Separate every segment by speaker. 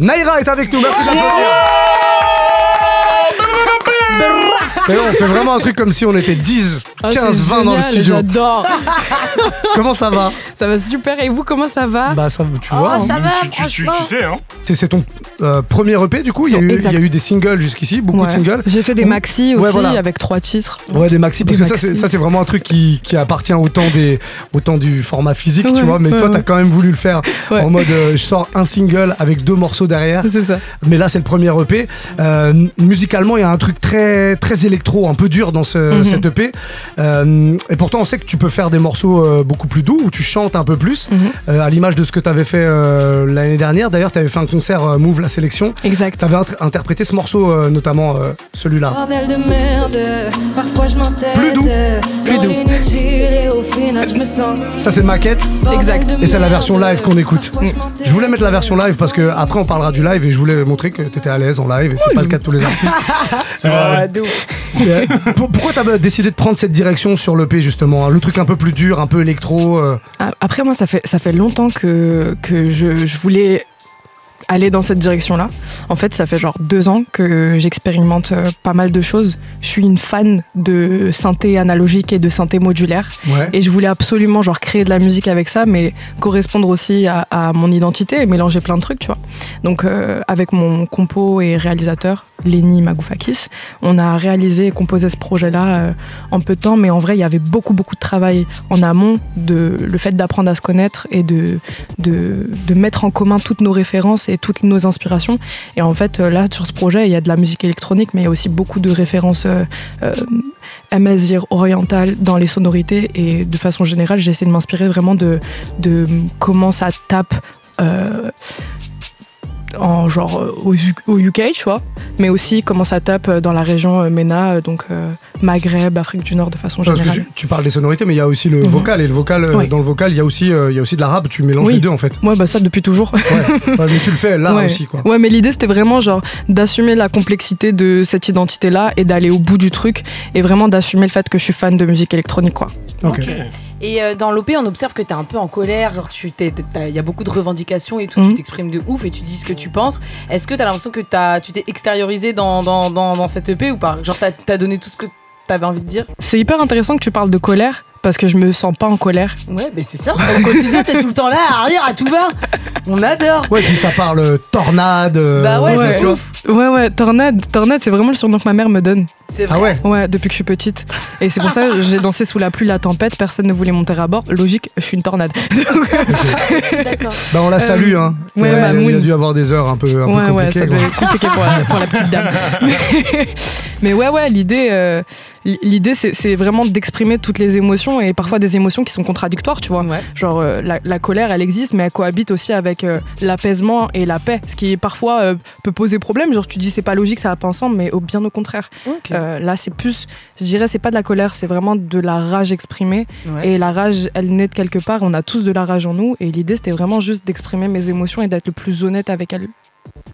Speaker 1: Naira est avec nous, merci d'applaudir. Mais on fait vraiment un truc comme si on était 10,
Speaker 2: Ah,
Speaker 1: 15,
Speaker 2: c'est
Speaker 1: 20 dans le studio.
Speaker 2: J'adore.
Speaker 1: Comment ça va?
Speaker 2: Ça va super. Et vous, comment ça va?
Speaker 1: Bah ça, tu vois, hein.
Speaker 3: ça va,
Speaker 4: tu, tu- tu- tu sais, hein
Speaker 1: c'est c'est ton euh, premier EP du coup. Il y, a
Speaker 2: Oh,
Speaker 1: eu, il
Speaker 2: exact.
Speaker 1: y a eu des singles jusqu'ici, beaucoup de singles.
Speaker 2: J'ai fait des maxi aussi
Speaker 1: voilà.
Speaker 2: avec trois titres.
Speaker 1: Ouais, des maxi, parce
Speaker 2: Des
Speaker 1: que ça, c'est,
Speaker 2: maxi.
Speaker 1: ça, c'est vraiment un truc qui, qui appartient autant, des, autant du format physique, tu vois. Mais
Speaker 2: ouais,
Speaker 1: toi,
Speaker 2: ouais.
Speaker 1: t'as quand même voulu le faire
Speaker 2: Ouais.
Speaker 1: en mode euh, je sors un single avec deux morceaux derrière.
Speaker 2: C'est ça.
Speaker 1: Mais là, c'est le premier EP. Euh, musicalement, il y a un truc très, très électro, un peu dur dans ce,
Speaker 2: Mhm.
Speaker 1: cet EP. Euh, et pourtant, on sait que tu peux faire des morceaux euh, beaucoup plus doux, où tu chantes un peu plus,
Speaker 2: Mhm.
Speaker 1: euh, à l'image de ce que tu avais fait euh, l'année dernière. D'ailleurs, tu avais fait un concert euh, Move la sélection.
Speaker 2: Exact.
Speaker 1: Tu avais interprété ce morceau, euh, notamment euh, celui-là.
Speaker 5: Bordel de merde, parfois je m'entête.
Speaker 1: Plus doux.
Speaker 2: Plus doux.
Speaker 1: Ça, c'est maquette.
Speaker 2: Exact.
Speaker 1: Et c'est la version live qu'on écoute. Je voulais mettre la version live parce que après on parlera du live et je voulais montrer que t'étais à l'aise en live et c'est pas le cas de tous les artistes.
Speaker 4: C'est vrai.
Speaker 1: Euh, pour- Pourquoi t'as décidé de prendre cette direction sur l'EP justement hein, Le truc un peu plus dur, un peu électro. euh,
Speaker 2: Ah, Après, moi, ça fait, ça fait longtemps que, que je, je voulais aller dans cette direction-là. En fait, ça fait genre deux ans que j'expérimente euh, pas mal de choses. Je suis une fan de synthé analogique et de synthé modulaire.
Speaker 1: Ouais.
Speaker 2: Et je voulais absolument genre créer de la musique avec ça, mais correspondre aussi à, à mon identité et mélanger plein de trucs, tu vois. Donc euh, avec mon compo et réalisateur, Lenny Magoufakis, on a réalisé et composé ce projet-là euh, en peu de temps, mais en vrai il y avait beaucoup beaucoup de travail en amont, de le fait d'apprendre à se connaître et de, de, de mettre en commun toutes nos références et toutes nos inspirations. Et en fait euh, là sur ce projet il y a de la musique électronique, mais il y a aussi beaucoup de références euh, euh, orientales dans les sonorités et de façon générale j'ai essayé de m'inspirer vraiment de, de comment ça tape euh, en genre euh, au, UK tu vois mais aussi comment ça tape euh, dans la région euh, MENA donc euh, Maghreb Afrique du Nord de façon
Speaker 1: Parce que
Speaker 2: générale
Speaker 1: tu, tu parles des sonorités, mais il y a aussi le
Speaker 2: Mhm.
Speaker 1: vocal et le vocal.
Speaker 2: Oui.
Speaker 1: Dans le vocal, il y a aussi, euh, il y a aussi de l'arabe. Tu mélanges
Speaker 2: Oui.
Speaker 1: les deux en fait.
Speaker 2: ouais bah ça depuis toujours
Speaker 1: Ouais. Enfin, mais tu le fais là
Speaker 2: ouais.
Speaker 1: aussi quoi.
Speaker 2: Ouais, mais l'idée c'était vraiment genre d'assumer la complexité de cette identité-là et d'aller au bout du truc et vraiment d'assumer le fait que je suis fan de musique électronique quoi.
Speaker 1: Ok.
Speaker 3: Et euh, dans l'OP, on observe que t'es un peu en colère, genre tu il y a beaucoup de revendications et tout,
Speaker 2: Mhm.
Speaker 3: tu t'exprimes de ouf et tu dis ce que tu penses. Est-ce que t'as l'impression que t'as, tu t'es extériorisé dans, dans, dans, dans cette EP ou pas? Genre t'as, t'as donné tout ce que t'avais envie de dire?
Speaker 2: C'est hyper intéressant que tu parles de colère parce que je me sens pas en colère.
Speaker 3: Ouais, mais c'est ça. Au quotidien, t'es tout le temps là à rire, à tout va. On adore.
Speaker 1: Ouais, puis ça parle euh, tornade. euh,
Speaker 3: Bah ouais,
Speaker 2: ouais.
Speaker 3: de ouf.
Speaker 2: Ouais ouais, tornade, tornade c'est vraiment le surnom que ma mère me donne.
Speaker 3: C'est vrai.
Speaker 1: Ah ouais.
Speaker 2: Ouais, depuis que je suis petite. Et c'est pour ça que j'ai dansé sous la pluie, la tempête, personne ne voulait monter à bord. Logique, je suis une tornade.
Speaker 3: D'accord.
Speaker 1: Bah on la salue hein.
Speaker 2: ouais,
Speaker 1: a-
Speaker 2: bah,
Speaker 1: il a dû avoir des heures un peu, un peu
Speaker 2: ouais, ouais,
Speaker 1: compliquées.
Speaker 2: ça
Speaker 1: quoi.
Speaker 2: doit être compliqué pour la, pour la petite dame. Mais, mais ouais, ouais, l'idée, euh, l'idée, c'est vraiment d'exprimer toutes les émotions et parfois des émotions qui sont contradictoires, tu vois.
Speaker 3: Ouais.
Speaker 2: Genre, euh, la, la colère, elle existe, mais elle cohabite aussi avec euh, l'apaisement et la paix, ce qui parfois peut poser problème. Genre, tu dis c'est pas logique, ça va pas ensemble, mais au, bien au contraire. Là, c'est plus, je dirais, c'est pas de la colère, c'est vraiment de la rage exprimée.
Speaker 3: Ouais.
Speaker 2: Et la rage, elle naît de quelque part. On a tous de la rage en nous. Et l'idée, c'était vraiment juste d'exprimer mes émotions et d'être le plus honnête avec elles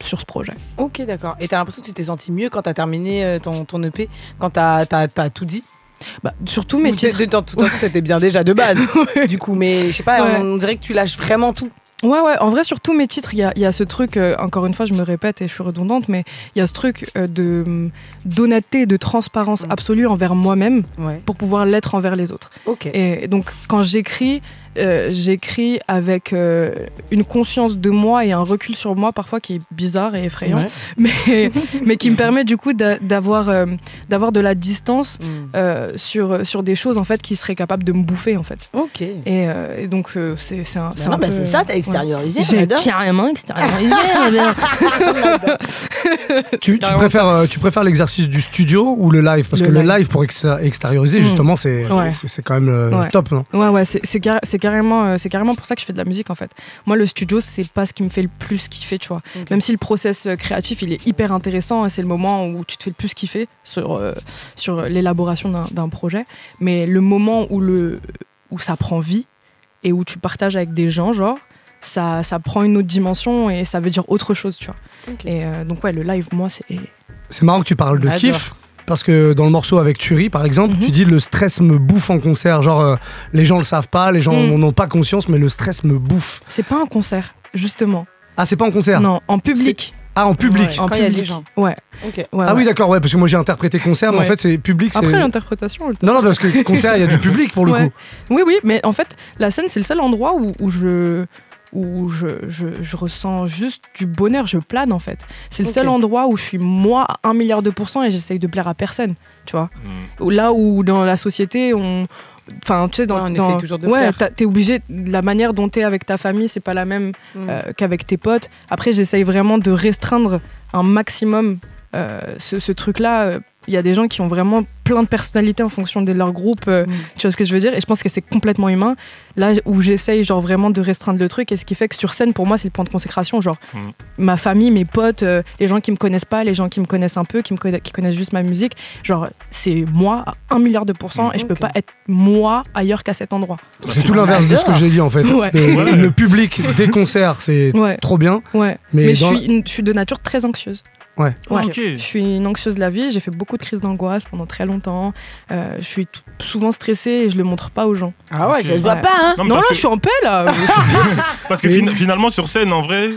Speaker 2: sur ce projet.
Speaker 3: Ok, d'accord. Et t'as l'impression que tu t'es senti mieux quand t'as terminé euh, ton, ton EP, quand t'as, t'as, t'as tout dit?
Speaker 2: Bah, surtout mes titres.
Speaker 3: de toute façon, t'étais bien déjà de base. Du coup, mais je sais pas,
Speaker 2: Ouais.
Speaker 3: on dirait que tu lâches vraiment tout.
Speaker 2: Ouais, ouais, en vrai, sur tous mes titres, il y a, y a ce truc, euh, encore une fois, je me répète et je suis redondante, mais il y a ce truc euh, de hum, d'honnêteté et de transparence
Speaker 3: Mm.
Speaker 2: absolue envers moi-même
Speaker 3: Ouais.
Speaker 2: pour pouvoir l'être envers les autres.
Speaker 3: Ok.
Speaker 2: Et, et donc, quand j'écris, euh, j'écris avec euh, une conscience de moi et un recul sur moi parfois qui est bizarre et effrayant,
Speaker 3: Ouais.
Speaker 2: mais, mais qui me permet du coup d'avoir euh, d'avoir de la distance
Speaker 3: Mm.
Speaker 2: euh, sur, sur des choses en fait qui seraient capables de me bouffer en fait.
Speaker 3: Ok.
Speaker 2: Et, euh, et donc euh, c'est c'est un,
Speaker 3: Bah
Speaker 2: c'est
Speaker 3: non,
Speaker 2: un
Speaker 3: bah c'est ça, t'as
Speaker 2: ouais.
Speaker 3: extériorisé, on
Speaker 2: J'ai carrément extériorisé.
Speaker 1: Tu, tu préfères, tu préfères l'exercice du studio ou le live? Parce
Speaker 2: Le
Speaker 1: que le
Speaker 2: live.
Speaker 1: pour ex- extérioriser,
Speaker 2: Mm.
Speaker 1: justement, c'est
Speaker 2: Ouais.
Speaker 1: quand même euh,
Speaker 2: Ouais.
Speaker 1: top. Non?
Speaker 2: Ouais, ouais, c'est c'est carrément, euh, c'est carrément pour ça que je fais de la musique en fait. Moi, le studio, c'est pas ce qui me fait le plus kiffer, tu vois. Même si le process euh, créatif, il est hyper intéressant et c'est le moment où tu te fais le plus kiffer sur, euh, sur l'élaboration d'un- d'un projet. Mais le moment où, le, où ça prend vie et où tu partages avec des gens, genre, ça, ça prend une autre dimension et ça veut dire autre chose, tu vois. Et euh, donc, ouais, le live, moi, c'est.
Speaker 1: C'est marrant que tu parles de
Speaker 3: J'adore.
Speaker 1: kiff. Parce que dans le morceau avec Turi, par exemple,
Speaker 2: Mhm.
Speaker 1: tu dis le stress me bouffe en concert. Genre, euh, les gens le savent pas, les gens
Speaker 2: Mm.
Speaker 1: n'en ont pas conscience, mais le stress me bouffe.
Speaker 2: C'est pas un concert, justement.
Speaker 1: Ah, c'est pas en concert
Speaker 2: Non, en public.
Speaker 1: Ah, en public
Speaker 2: En
Speaker 3: Quand il y a des gens.
Speaker 2: Ouais.
Speaker 3: Ok.
Speaker 2: ouais,
Speaker 1: Ah oui,
Speaker 2: ouais.
Speaker 1: d'accord, ouais, parce que moi j'ai interprété concert, mais en
Speaker 2: Ouais.
Speaker 1: fait c'est public. c'est-
Speaker 2: Après l'interprétation.
Speaker 1: Non, non, parce que concert, il y a du public pour le
Speaker 2: Ouais.
Speaker 1: coup.
Speaker 2: Oui, oui, mais en fait, la scène, c'est le seul endroit où, où je où je, je, je ressens juste du bonheur, je plane en fait. C'est le seul endroit où je suis moi à un milliard de pourcents et j'essaye de plaire à personne, tu vois.
Speaker 4: Mm.
Speaker 2: Ou Là où dans la société, on... Enfin, tu sais, dans,
Speaker 3: Ouais, on
Speaker 2: dans-
Speaker 3: essaye toujours de
Speaker 2: ouais, t'es obligé. La manière dont t'es avec ta famille, c'est pas la même
Speaker 3: Mm.
Speaker 2: euh, qu'avec tes potes. Après, j'essaye vraiment de restreindre un maximum euh, ce, ce truc-là. Il y a des gens qui ont vraiment plein de personnalités en fonction de leur groupe. euh,
Speaker 3: Mm.
Speaker 2: Tu vois ce que je veux dire? Et je pense que c'est complètement humain. Là où j'essaye genre vraiment de restreindre le truc, et ce qui fait que sur scène, pour moi, c'est le point de consécration. Genre
Speaker 4: Mm.
Speaker 2: ma famille, mes potes, euh, les gens qui me connaissent pas, les gens qui me connaissent un peu, qui me conna- qui connaissent juste ma musique. Genre c'est moi à un milliard de pourcents et je peux pas être moi ailleurs qu'à cet endroit.
Speaker 4: Bah,
Speaker 1: C'est tout l'inverse de ce que j'ai dit en fait.
Speaker 2: Ouais.
Speaker 1: Le, public des concerts, c'est
Speaker 2: Ouais,
Speaker 1: trop bien.
Speaker 2: ouais.
Speaker 1: Mais,
Speaker 2: Mais, je,
Speaker 1: dans-
Speaker 2: suis une- je suis de nature très anxieuse.
Speaker 1: Ouais.
Speaker 2: Ouais.
Speaker 4: Ok.
Speaker 2: Je suis une anxieuse de la vie, j'ai fait beaucoup de crises d'angoisse pendant très longtemps. Euh, je suis souvent stressée et je le montre pas aux gens.
Speaker 3: Ah ouais,
Speaker 4: Ok.
Speaker 3: ça se voit
Speaker 2: Ouais.
Speaker 3: pas, hein
Speaker 4: Non,
Speaker 2: non, là,
Speaker 4: que-
Speaker 2: je suis en paix là.
Speaker 4: Parce que fin- finalement, sur scène, en vrai,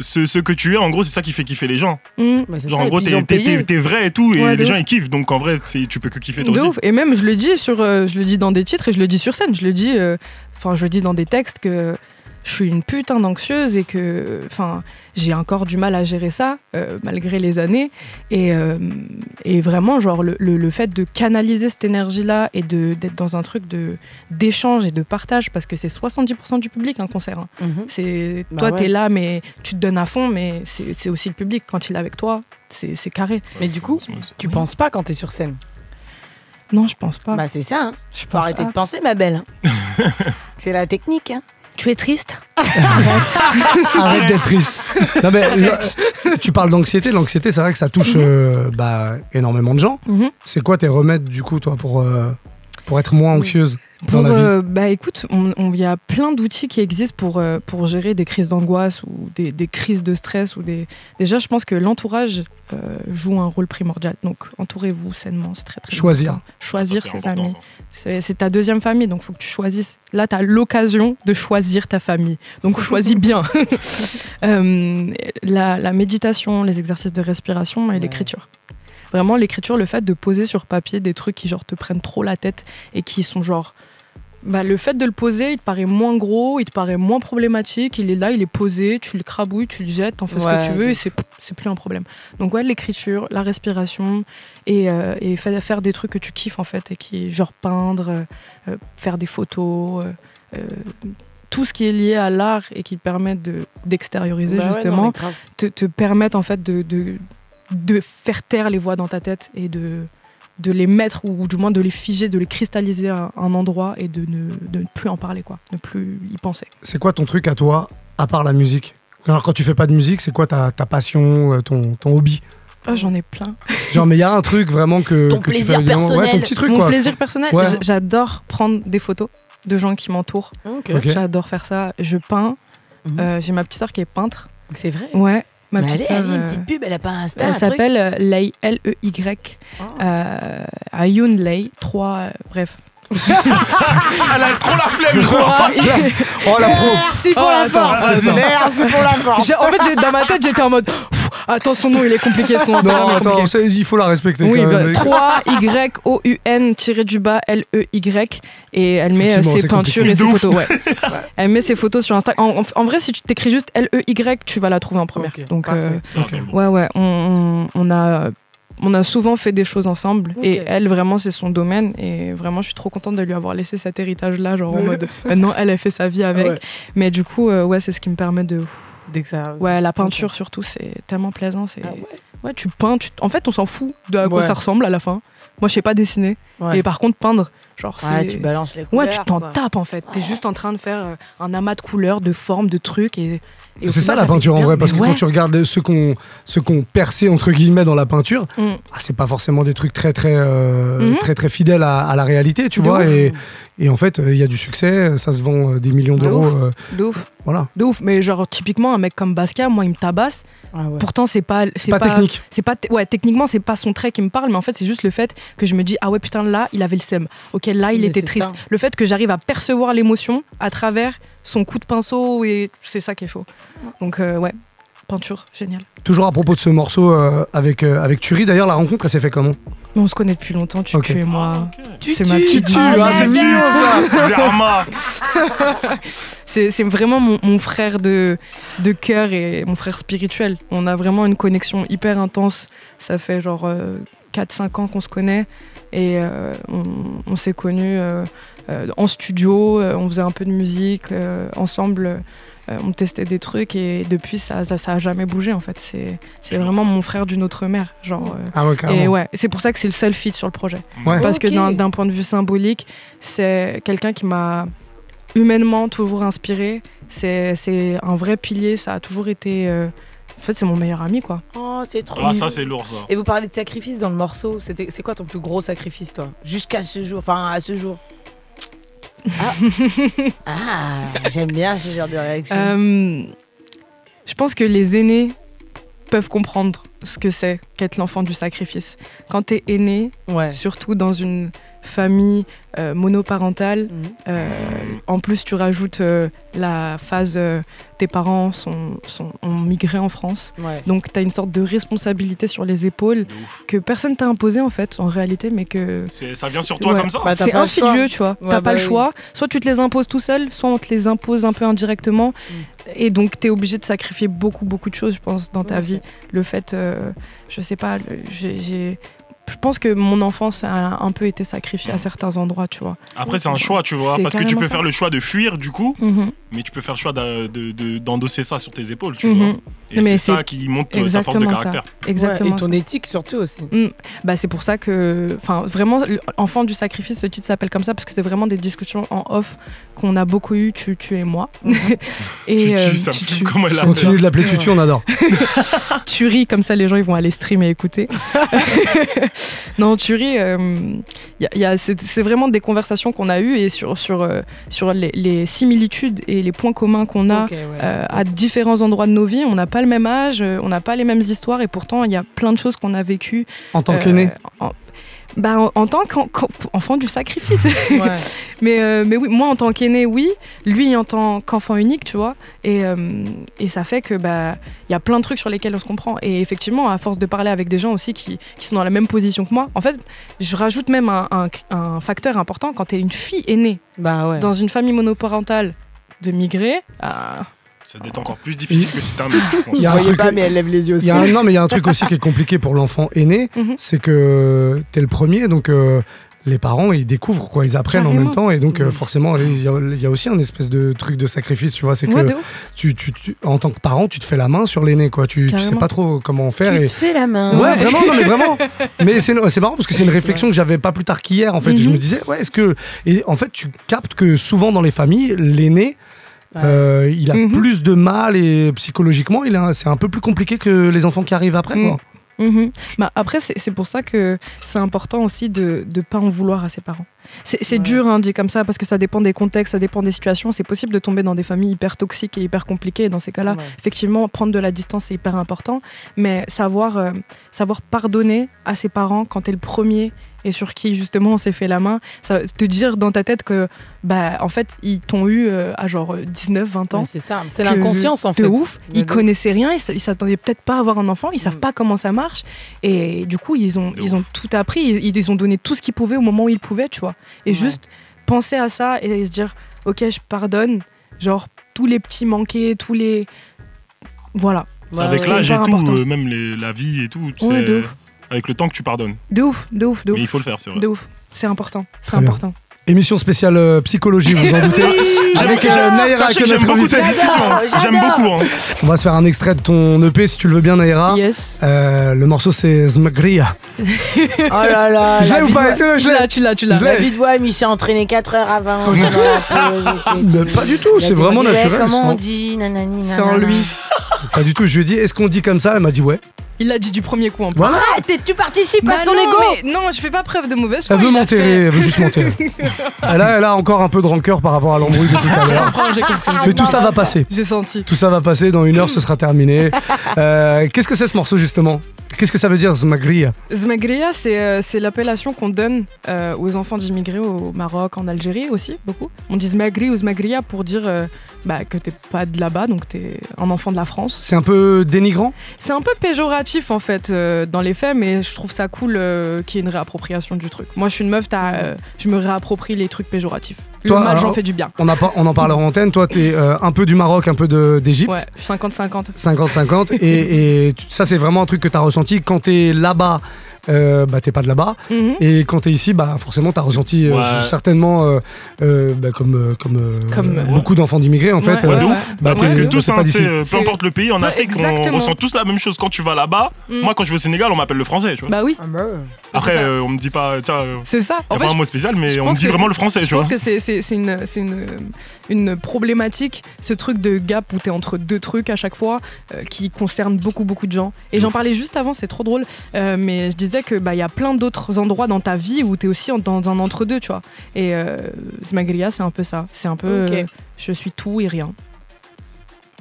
Speaker 4: ce, ce que tu es, en gros, c'est ça qui fait kiffer les gens.
Speaker 2: Mm.
Speaker 3: Bah,
Speaker 4: Genre,
Speaker 3: ça,
Speaker 4: en gros, t'es vrai et tout, et
Speaker 2: Ouais,
Speaker 4: les gens, ils kiffent. Donc, en vrai, c'est- tu peux que kiffer toi
Speaker 2: De
Speaker 4: aussi.
Speaker 2: ouf. Et même, je le dis sur, euh, je le dis dans des titres et je le dis sur scène. Je le dis, euh, enfin, je le dis dans des textes que je suis une putain d'anxieuse et que, enfin, j'ai encore du mal à gérer ça euh, malgré les années. Et, euh, et vraiment, genre, le, le- le fait de canaliser cette énergie-là et de d'être dans un truc de d'échange et de partage, parce que c'est 70% du public un concert. hein.
Speaker 3: Mhm.
Speaker 2: C'est
Speaker 3: Bah
Speaker 2: toi,
Speaker 3: ouais.
Speaker 2: t'es là, mais tu te donnes à fond, mais c'est aussi le public quand il est avec toi. C'est carré.
Speaker 3: Mais du coup, tu
Speaker 2: Oui.
Speaker 3: penses pas quand t'es sur scène?
Speaker 2: Non, je pense pas.
Speaker 3: Bah c'est ça, hein.
Speaker 2: je
Speaker 3: Faut arrêter de penser, ma belle. c'est la technique, hein.
Speaker 2: Tu es triste
Speaker 1: Arrête d'être triste. Non, mais, là, tu parles d'anxiété. L'anxiété, c'est vrai que ça touche euh, bah, énormément de gens.
Speaker 2: Mhm.
Speaker 1: C'est quoi tes remèdes du coup, toi, pour, euh, pour être moins
Speaker 3: Oui.
Speaker 1: anxieuse dans
Speaker 2: Pour,
Speaker 1: la vie
Speaker 2: euh, bah écoute, il y a plein d'outils qui existent pour, euh, pour gérer des crises d'angoisse ou des, des crises de stress. ou des. Déjà, je pense que l'entourage euh, joue un rôle primordial. Donc, entourez-vous sainement, c'est très très
Speaker 1: Choisir.
Speaker 2: important. Choisir
Speaker 4: Ça,
Speaker 2: ses amis. C'est c'est ta deuxième famille, donc il faut que tu choisisses. Là, tu as l'occasion de choisir ta famille. Donc, choisis bien. Euh, la, la méditation, les exercices de respiration et
Speaker 3: Ouais.
Speaker 2: l'écriture. Vraiment, l'écriture, le fait de poser sur papier des trucs qui genre te prennent trop la tête et qui sont genre. Bah, le fait de le poser, il te paraît moins gros, il te paraît moins problématique. Il est là, il est posé, tu le crabouilles, tu le jettes, t'en fais ce que tu veux et c'est c'est plus un problème. Donc, ouais, l'écriture, la respiration et, euh, et fa- faire des trucs que tu kiffes en fait et qui, genre peindre, euh, euh, faire des photos, euh, tout ce qui est lié à l'art et qui te permet de- d'extérioriser
Speaker 3: Bah ouais, non,
Speaker 2: justement te, te permettent en fait de, de, de faire taire les voix dans ta tête et de, de les mettre ou du moins de les figer, de les cristalliser à un endroit et de ne, de ne plus en parler, quoi, ne plus y penser.
Speaker 1: C'est quoi ton truc à toi, à part la musique? Alors, quand tu fais pas de musique, c'est quoi ta, ta passion, euh, ton, ton hobby?
Speaker 2: Ah, J'en ai plein.
Speaker 1: Genre, mais il y a un truc vraiment que.
Speaker 3: Ton
Speaker 1: que tu
Speaker 3: plaisir
Speaker 1: fais régulièrement. Ouais, ton
Speaker 3: personnel.
Speaker 1: petit truc,
Speaker 2: Mon
Speaker 1: quoi.
Speaker 2: plaisir personnel,
Speaker 1: Ouais.
Speaker 2: j'adore prendre des photos de gens qui m'entourent. J'adore faire ça. Je peins.
Speaker 3: Mhm.
Speaker 2: Euh, J'ai ma petite sœur qui est peintre.
Speaker 3: C'est vrai.
Speaker 2: Ouais, ma
Speaker 3: Mais
Speaker 2: petite
Speaker 3: allez,
Speaker 2: sœur.
Speaker 3: allez, une
Speaker 2: euh,
Speaker 3: petite pub, elle a pas Insta,
Speaker 2: Elle
Speaker 3: un truc
Speaker 2: s'appelle euh, Lei, L-E-Y.
Speaker 3: Oh.
Speaker 2: Euh, Ayun Lei, 3, bref.
Speaker 4: Elle a trop la flemme, trop.
Speaker 1: Oh, la pro
Speaker 3: Merci pour
Speaker 2: Oh,
Speaker 3: la
Speaker 2: attends,
Speaker 3: force.
Speaker 1: attends.
Speaker 3: Merci pour la force.
Speaker 2: En fait, dans ma tête, j'étais en mode Attends, son nom, il est compliqué. Son Instagram
Speaker 1: Non, attends, il faut la respecter.
Speaker 2: Oui,
Speaker 1: quand
Speaker 2: bah,
Speaker 1: même.
Speaker 2: 3-Y-O-U-N tiré du bas L-E-Y. Et elle met euh, ses peintures
Speaker 1: compliqué.
Speaker 2: et ses photos. Ouais. Elle met ses photos sur Instagram. En, en- en vrai, si tu t'écris juste L-E-Y, tu vas la trouver en première.
Speaker 3: Ok,
Speaker 2: Donc, euh, ouais, ouais, on, on- on a. On a souvent fait des choses ensemble et elle vraiment c'est son domaine et vraiment je suis trop contente de lui avoir laissé cet héritage là genre en mode maintenant elle a fait sa vie avec
Speaker 3: Ouais.
Speaker 2: mais du coup euh, ouais c'est ce qui me permet de
Speaker 3: Dès que ça.
Speaker 2: ouais la peinture surtout c'est tellement plaisant c'est
Speaker 3: Ah ouais.
Speaker 2: ouais tu peins tu... en fait on s'en fout de à quoi
Speaker 3: Ouais.
Speaker 2: ça ressemble à la fin moi je sais pas dessiner
Speaker 3: Ouais.
Speaker 2: et par contre peindre genre c'est
Speaker 3: Ouais, tu balances les couleurs.
Speaker 2: ouais tu t'en tapes en fait t'es juste en train de faire euh, un amas de couleurs de formes de trucs et,
Speaker 1: C'est ça la peinture en vrai, parce que quand tu regardes ceux qu'on qu'on percé entre guillemets dans la peinture,
Speaker 2: Mm.
Speaker 1: ah, c'est pas forcément des trucs très très euh,
Speaker 2: Mhm.
Speaker 1: très très fidèles à, à la réalité, tu
Speaker 2: De
Speaker 1: vois. Et, et en fait, euh, il y a du succès, ça se vend euh, des millions
Speaker 2: De
Speaker 1: d'euros,
Speaker 2: ouf.
Speaker 1: euh,
Speaker 2: de ouf
Speaker 1: voilà.
Speaker 2: de ouf mais genre typiquement un mec comme Basquiat moi il me tabasse
Speaker 3: Ah ouais.
Speaker 2: pourtant c'est pas
Speaker 1: C'est pas, technique.
Speaker 2: c'est pas ouais techniquement c'est pas son trait qui me parle mais en fait c'est juste le fait que je me dis ah ouais putain là il avait le seum ok là il
Speaker 3: Mais
Speaker 2: était triste.
Speaker 3: ça.
Speaker 2: Le fait que j'arrive à percevoir l'émotion à travers son coup de pinceau et c'est ça qui est chaud. Donc euh, ouais, peinture, génial.
Speaker 1: Toujours à propos de ce morceau euh, avec, euh, avec Turi, d'ailleurs, la rencontre, elle s'est fait comment?
Speaker 2: Mais on se connaît depuis longtemps, tu,
Speaker 1: Ok.
Speaker 2: tu et moi.
Speaker 3: Tu
Speaker 2: C'est ma petite
Speaker 1: Tu,
Speaker 2: Ah,
Speaker 1: ah, c'est mignon ça
Speaker 4: Zerma
Speaker 2: C'est c'est vraiment mon, mon frère de, de cœur et mon frère spirituel. On a vraiment une connexion hyper intense. Ça fait genre euh, 4-5 ans qu'on se connaît et euh, on, on s'est connus en studio, euh, on faisait un peu de musique euh, ensemble. euh, on testait des trucs et depuis ça, ça, ça a jamais bougé en fait. C'est c'est vraiment mon frère d'une autre mère. Genre, euh,
Speaker 1: Ah ouais,
Speaker 2: et ouais, c'est pour ça que c'est le seul feat sur le projet.
Speaker 1: Ouais.
Speaker 2: Parce que d'un d'un point de vue symbolique, c'est quelqu'un qui m'a humainement toujours inspiré. C'est c'est un vrai pilier, ça a toujours été. euh, En fait, c'est mon meilleur ami, quoi.
Speaker 3: Oh, c'est trop
Speaker 4: Ah, ça, c'est lourd, ça.
Speaker 3: Et vous parlez de sacrifice dans le morceau. C'était, c'est quoi ton plus gros sacrifice, toi? Jusqu'à ce jour. Enfin, à ce jour. Ah, Ah, j'aime bien ce genre de réaction.
Speaker 2: Euh, je pense que les aînés peuvent comprendre ce que c'est qu'être l'enfant du sacrifice. Quand t'es aîné,
Speaker 3: ouais.
Speaker 2: surtout dans une famille euh, monoparentale,
Speaker 3: Mhm.
Speaker 2: Euh, en plus, tu rajoutes euh, la phase euh, tes parents sont, sont, ont migré en France.
Speaker 3: Ouais.
Speaker 2: Donc, tu as une sorte de responsabilité sur les épaules que personne t'a imposé en fait, en réalité, mais que.
Speaker 4: C'est- Ça vient sur toi
Speaker 2: Ouais.
Speaker 4: comme ça
Speaker 3: Bah,
Speaker 2: C'est insidieux, tu vois.
Speaker 3: Ouais,
Speaker 2: t'as
Speaker 3: bah
Speaker 2: pas le
Speaker 3: oui.
Speaker 2: choix. Soit tu te les imposes tout seul, soit on te les impose un peu indirectement.
Speaker 3: Mm.
Speaker 2: Et donc, tu es obligé de sacrifier beaucoup, beaucoup de choses, je pense, dans ta vie. Le fait, euh, je sais pas, j'ai. Je pense que mon enfance a un peu été sacrifiée à
Speaker 4: Mm.
Speaker 2: certains endroits, tu vois.
Speaker 4: Après, c'est un choix, tu vois. Parce que tu peux
Speaker 2: ça.
Speaker 4: faire le choix de fuir, du coup,
Speaker 2: Mhm.
Speaker 4: mais tu peux faire le choix d'a- de- de- d'endosser ça sur tes épaules, tu
Speaker 2: Mhm.
Speaker 4: vois. Et c'est ça qui monte ta force de
Speaker 2: ça.
Speaker 4: caractère.
Speaker 2: Exactement.
Speaker 3: Ouais, et ton
Speaker 2: ça.
Speaker 3: éthique surtout aussi.
Speaker 2: Bah, c'est pour ça que, enfin, vraiment, Enfant du sacrifice, ce titre s'appelle comme ça parce que c'est vraiment des discussions en off qu'on a beaucoup eu, tu, tu et moi. et
Speaker 4: Tu
Speaker 2: euh,
Speaker 4: tues, ça me
Speaker 2: tu- tu-
Speaker 4: comme elle
Speaker 1: Continue de l'appeler Tutu, on adore.
Speaker 2: tu ris comme ça, les gens ils vont aller stream et écouter. non, tu ris. euh, y a- y a- c'est vraiment des conversations qu'on a eues et sur sur euh, sur les, les similitudes et les points communs qu'on a.
Speaker 3: Ouais.
Speaker 2: euh, à différents endroits de nos vies, on n'a pas le même âge, on n'a pas les mêmes histoires et pourtant il y a plein de choses qu'on a vécues
Speaker 1: En tant
Speaker 2: Euh,
Speaker 1: qu'aîné.
Speaker 2: En, bah, en, en tant qu'enfant du sacrifice.
Speaker 3: Ouais.
Speaker 2: mais, euh, mais oui, moi en tant qu'aîné, oui. Lui en tant qu'enfant unique, tu vois. Et, euh, et ça fait que bah il y a plein de trucs sur lesquels on se comprend. Et effectivement, à force de parler avec des gens aussi qui, qui sont dans la même position que moi, en fait, je rajoute même un, un- un facteur important quand tu es une fille aînée
Speaker 3: Bah ouais.
Speaker 2: dans une famille monoparentale de migrer. ah,
Speaker 4: Ça doit être encore plus difficile que si t'es un mec, je pense.
Speaker 1: Il y a un truc-
Speaker 3: pas, mais elle lève les yeux
Speaker 1: Il
Speaker 3: aussi.
Speaker 1: y a un- non, mais il y a un truc aussi qui est compliqué pour l'enfant aîné,
Speaker 2: Mhm.
Speaker 1: c'est que t'es le premier, donc euh, les parents ils découvrent quoi, ils apprennent en même temps, et donc euh,
Speaker 3: Mhm.
Speaker 1: forcément il y, a, il y a aussi un espèce de truc de sacrifice, tu vois, c'est
Speaker 2: ouais,
Speaker 1: que tu, tu- tu- en tant que parent tu te fais la main sur l'aîné, quoi, tu, tu sais pas trop comment faire.
Speaker 3: Tu
Speaker 1: et...
Speaker 3: te fais la main.
Speaker 1: Ouais, vraiment, non, mais vraiment. Mais c'est c'est marrant parce que c'est une réflexion que j'avais pas plus tard qu'hier. En fait,
Speaker 2: Mhm.
Speaker 1: je me disais, ouais, est-ce que et en fait, tu captes que souvent dans les familles, l'aîné. Euh, il a
Speaker 2: Mhm.
Speaker 1: plus de mal et psychologiquement, c'est un peu plus compliqué que les enfants qui arrivent après. Quoi.
Speaker 2: Mhm. Bah, après, c'est pour ça que c'est important aussi de ne pas en vouloir à ses parents. C'est
Speaker 3: Ouais.
Speaker 2: dur, hein, dit comme ça, parce que ça dépend des contextes, ça dépend des situations. C'est possible de tomber dans des familles hyper toxiques et hyper compliquées. Et dans ces cas-là,
Speaker 3: Ouais.
Speaker 2: effectivement, prendre de la distance, c'est hyper important. Mais savoir, euh, savoir pardonner à ses parents quand tu es le premier et sur qui, justement, on s'est fait la main, ça, te dire dans ta tête que, bah, en fait, ils t'ont eu euh, à genre 19, 20 ans.
Speaker 3: Ouais, c'est ça. C'est l'inconscience en
Speaker 2: de
Speaker 3: fait.
Speaker 2: ouf.
Speaker 3: Ouais,
Speaker 2: Ils
Speaker 3: de-
Speaker 2: connaissaient rien, ils s'attendaient peut-être pas à avoir un enfant, ils savent
Speaker 3: Mm.
Speaker 2: pas comment ça marche. Et du coup, ils ont,
Speaker 4: De
Speaker 2: ils ont tout appris, ils, ils ont donné tout ce qu'ils pouvaient au moment où ils pouvaient, tu vois. Et
Speaker 3: Ouais.
Speaker 2: juste penser à ça et se dire, ok, je pardonne, genre tous les petits manqués, tous les. Voilà.
Speaker 4: C'est
Speaker 3: Ouais,
Speaker 4: avec
Speaker 3: ouais.
Speaker 4: l'âge et tout, euh, même les- la vie et tout.
Speaker 2: Ouais,
Speaker 4: c'est
Speaker 2: de ouf.
Speaker 4: Avec le temps que tu pardonnes.
Speaker 2: De ouf, de ouf, de
Speaker 4: Mais
Speaker 2: ouf.
Speaker 4: il faut le faire, c'est vrai.
Speaker 2: De ouf. C'est important. C'est
Speaker 1: bien.
Speaker 2: important.
Speaker 1: Émission spéciale euh, psychologie, vous en doutez. Avec euh, Naïra que
Speaker 4: que j'aime beaucoup cette discussion. hein. J'aime beaucoup. hein.
Speaker 1: On va se faire un extrait de ton EP si tu le veux bien, Naïra.
Speaker 2: Yes.
Speaker 1: Euh, le morceau c'est Zmagria.
Speaker 3: Oh là là.
Speaker 1: Je
Speaker 3: la
Speaker 1: l'ai ou pas
Speaker 3: de-
Speaker 1: je
Speaker 2: Tu
Speaker 1: l'ai
Speaker 2: l'as, tu l'as, tu.
Speaker 3: La vie de Wam, il s'est entraîné 4 heures avant.
Speaker 1: Mais
Speaker 3: tout.
Speaker 1: pas du tout, c'est vraiment naturel.
Speaker 3: Comment on dit nanani, nanana.
Speaker 2: lui.
Speaker 1: Pas du tout. Je lui ai dit, est-ce qu'on dit comme ça? Elle m'a dit ouais.
Speaker 2: Il l'a dit du premier coup en plus.
Speaker 1: Voilà.
Speaker 3: Ah, tu participes
Speaker 2: Bah
Speaker 3: à son
Speaker 2: non,
Speaker 3: ego
Speaker 2: mais non, je fais pas preuve de mauvaise foi.
Speaker 1: Elle veut m'enterrer, elle veut juste m'enterrer. elle, a, elle a encore un peu de rancœur par rapport à l'embrouille de tout à l'heure. Mais tout ça va passer.
Speaker 2: J'ai senti.
Speaker 1: Tout ça va passer, dans une heure ce sera terminé. Euh, Qu'est-ce que c'est ce morceau justement? Qu'est-ce que ça veut dire, Zmagria
Speaker 2: Zmagria, c'est euh, l'appellation qu'on donne euh, aux enfants d'immigrés au Maroc, en Algérie aussi, beaucoup. On dit Zmagri ou Zmagria pour dire euh, bah, que t'es pas de là-bas, donc t'es un enfant de la France.
Speaker 1: C'est un peu dénigrant
Speaker 2: C'est un peu péjoratif en fait euh, dans les faits, mais je trouve ça cool euh, qu'il y ait une réappropriation du truc. Moi, je suis une meuf, je me réapproprie les trucs péjoratifs. Le mal, j'en fais du bien.
Speaker 1: on, a pas- on en parlera en antenne. Toi, t'es euh, un peu du Maroc, un peu d'Égypte.
Speaker 2: Ouais, 50-50.
Speaker 1: 50-50. et, ça, c'est vraiment un truc que t'as ressenti. Quand t'es là-bas, euh, bah, t'es pas de là-bas.
Speaker 2: Mhm.
Speaker 1: Et quand t'es ici, bah, forcément, t'as ressenti euh,
Speaker 4: Ouais.
Speaker 1: certainement, euh, euh, bah, comme, comme,
Speaker 2: Comme,
Speaker 1: beaucoup d'enfants d'immigrés, en fait.
Speaker 2: Ouais,
Speaker 1: euh,
Speaker 4: de
Speaker 2: ouais,
Speaker 4: ouf.
Speaker 1: bah,
Speaker 2: ouais.
Speaker 4: Parce que
Speaker 2: Ouais,
Speaker 4: tous, hein, peu importe le pays, en Afrique, on ressent tous la même chose. Quand tu vas là-bas,
Speaker 2: Mm.
Speaker 4: moi, quand je vais au Sénégal, on m'appelle le français, tu vois.
Speaker 2: Bah oui,
Speaker 3: Ah bah.
Speaker 4: Après, euh, on me dit pas, tiens, euh,
Speaker 2: c'est ça.
Speaker 4: y
Speaker 2: En
Speaker 4: a
Speaker 2: fait,
Speaker 4: pas
Speaker 2: je
Speaker 4: un mot spécial, mais on me dit vraiment le français, tu
Speaker 2: Je
Speaker 4: vois.
Speaker 2: pense que c'est, une, c'est une, une problématique, ce truc de gap où t'es entre deux trucs à chaque fois, qui concerne beaucoup, beaucoup de gens. Et j'en parlais juste avant, c'est trop drôle, mais je disais que bah, y a plein d'autres endroits dans ta vie où t'es aussi en- dans un entre-deux, tu vois. Et euh, Zmagria, c'est un peu ça. C'est un peu euh, je suis tout et rien.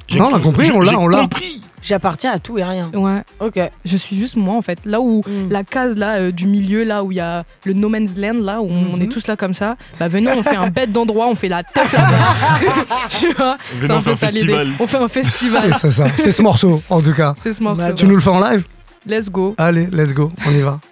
Speaker 4: J'ai-
Speaker 1: Non, on l'a compris, on l'a,
Speaker 4: j'ai
Speaker 1: on l'a.
Speaker 4: compris.
Speaker 3: J'appartiens à tout et rien.
Speaker 2: Ouais,
Speaker 3: Ok.
Speaker 2: je suis juste moi en fait. Là où
Speaker 3: Mm.
Speaker 2: la case là euh, du milieu, là où il y a le no man's land, là où on
Speaker 3: Mhm.
Speaker 2: est tous là comme ça, bah venez, on fait un bête d'endroit, on fait la tête là-bas. tu vois
Speaker 4: Venez, on fait un festival.
Speaker 2: On fait un festival.
Speaker 1: Et c'est ça. C'est ce morceau, en tout cas.
Speaker 2: C'est ce morceau.
Speaker 3: Bah,
Speaker 1: Tu nous le fais en live?
Speaker 2: Let's go.
Speaker 1: Allez, let's go, on y va.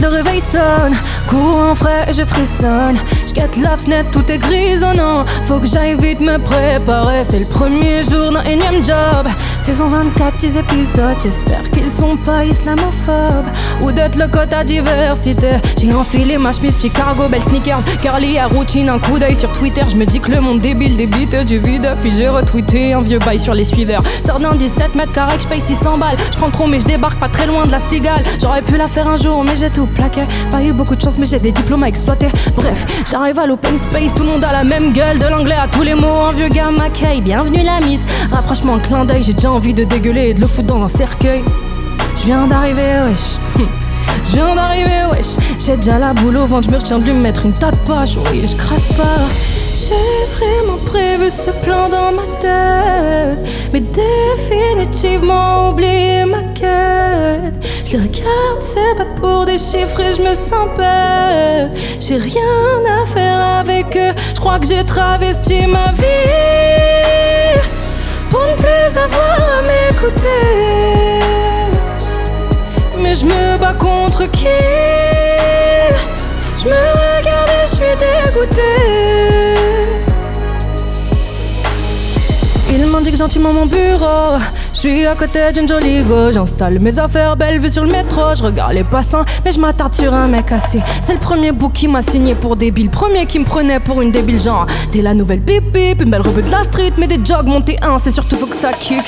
Speaker 5: Le réveil sonne. Courant frais je frissonne. Je guette la fenêtre, tout est grisonnant. Faut que j'aille vite me préparer. C'est le premier jour d'un énième job. Saison 24, 10 épisodes. J'espère qu'ils sont pas islamophobes. Ou d'être le quota diversité. J'ai enfilé ma chemise, petit cargo, belle sneakers. Carly à routine, un coup d'œil sur Twitter. Je me dis que le monde débile débite du vide. Puis j'ai retweeté un vieux bail sur les suiveurs. Sors d'un 17 mètres carrés je paye 600 balles. Je prends trop, mais je débarque pas très loin de la cigale. J'aurais pu la faire un jour, mais j'ai tout plaqué. Pas eu beaucoup de chance, mais j'ai des diplômes à exploiter. Bref, j'arrive à l'open space, tout le monde a la même gueule. De l'anglais à tous les mots, un vieux gars m'accueille. Bienvenue la miss. Rapprochement, clin d'œil, j'ai déjà envie de dégueuler et de le foutre dans un cercueil. Je viens d'arriver, wesh. Je viens d'arriver, wesh. J'ai déjà la boule au ventre, je me retiens de lui mettre une tas de poches. Oui, je craque pas. J'ai vraiment prévu ce plan dans ma tête. Mais définitivement oublié ma quête. Je les regarde, c'est pas pour des chiffres et je me sens bête. J'ai rien à faire avec eux. Je crois que j'ai travesti ma vie. Plus avoir à m'écouter. Mais je me bats contre qui? Je me regarde et je suis dégoûtée Ils m'indiquent gentiment mon bureau suis à côté d'une jolie go, j'installe mes affaires, belle vue sur le métro, je regarde les passants, mais je m'attarde sur un mec assis. C'est le premier bout qui m'a signé pour débile, premier qui me prenait pour une débile genre. T'es la nouvelle bip bip, une belle robe de la street, mais des jogs montés un, c'est surtout faut que ça kick.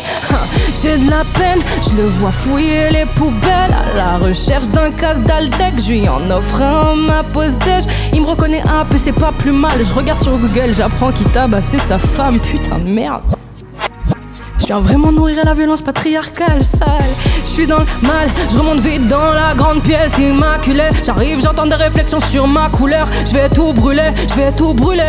Speaker 5: J'ai de la peine, je le vois fouiller les poubelles à la recherche d'un casse d'Aldec, je lui en offre un ma pause déj. Il me reconnaît un peu, c'est pas plus mal. Je regarde sur Google, j'apprends qu'il tabassait sa femme, putain de merde. Je viens vraiment nourrir la violence patriarcale sale. Je suis dans le mal, je remonte vite dans la grande pièce immaculée. J'arrive, j'entends des réflexions sur ma couleur. Je vais tout brûler, je vais tout brûler.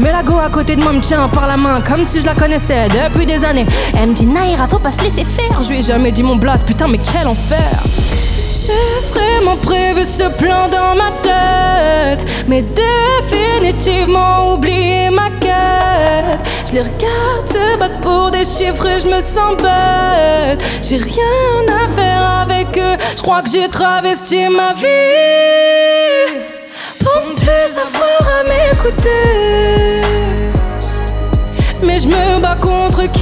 Speaker 5: Mais la go à côté de moi me tient par la main comme si je la connaissais depuis des années. Elle me dit Naïra, faut pas se laisser faire. Je lui ai jamais dit mon blast, putain, mais quel enfer. J'ai vraiment prévu ce plan dans ma tête, mais définitivement oublié ma quête. Je les regarde se battre pour des chiffres et je me sens bête. J'ai rien à faire avec eux, je crois que j'ai travesti ma vie pour ne plus avoir à m'écouter. Mais je me bats contre qui?